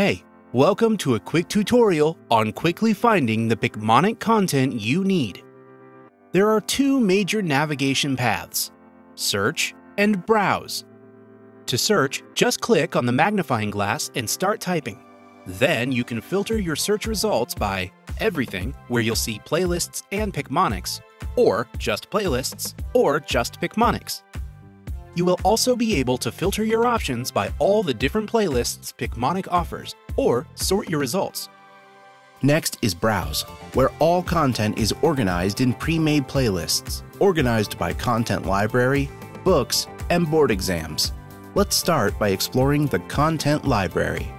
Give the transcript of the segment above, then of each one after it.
Hey, welcome to a quick tutorial on quickly finding the Picmonic content you need. There are two major navigation paths, search and browse. To search, just click on the magnifying glass and start typing. Then you can filter your search results by Everything, where you'll see playlists and Picmonics, or just playlists, or just Picmonics. You will also be able to filter your options by all the different playlists Picmonic offers, or sort your results. Next is Browse, where all content is organized in pre-made playlists, organized by content library, books, and board exams. Let's start by exploring the content library.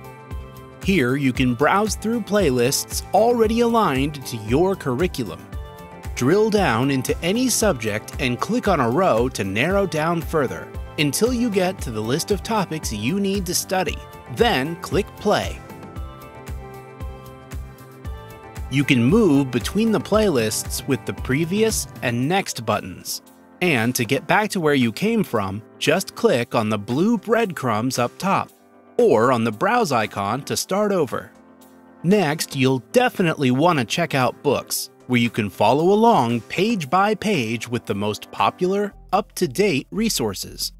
Here you can browse through playlists already aligned to your curriculum. Drill down into any subject and click on a row to narrow down further until you get to the list of topics you need to study. Then click play. You can move between the playlists with the previous and next buttons. And to get back to where you came from, just click on the blue breadcrumbs up top or on the browse icon to start over. Next, you'll definitely want to check out books, where you can follow along page by page with the most popular, up to date resources.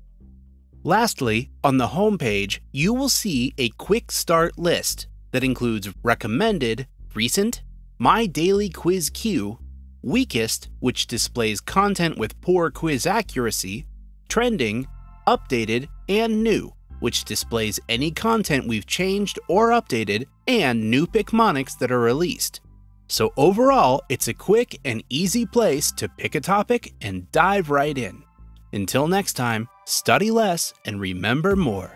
Lastly, on the homepage, you will see a quick start list that includes recommended, recent, my daily quiz queue, weakest, which displays content with poor quiz accuracy, trending, updated, and new, which displays any content we've changed or updated, and new Picmonics that are released. So overall, it's a quick and easy place to pick a topic and dive right in. Until next time, study less and remember more.